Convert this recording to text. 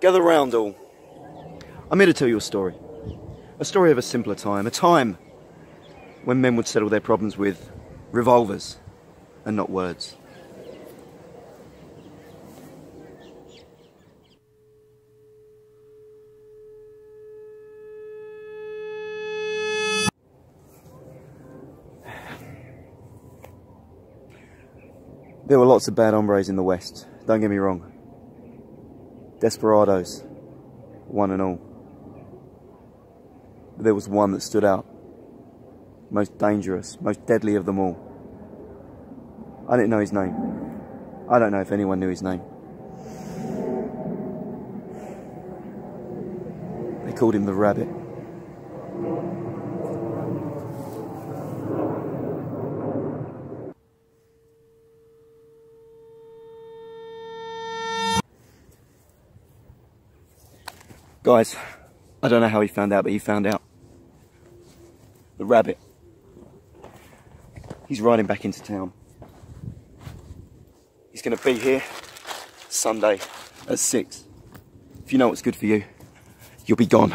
Gather round all. I'm here to tell you a story. A story of a simpler time. A time when men would settle their problems with revolvers and not words. There were lots of bad hombres in the West, don't get me wrong. Desperados, one and all. But there was one that stood out. Most dangerous, most deadly of them all. I didn't know his name. I don't know if anyone knew his name. They called him the Rabbit. Guys, I don't know how he found out, but he found out. The rabbit. He's riding back into town. He's going to be here Sunday at 6. If you know what's good for you, you'll be gone.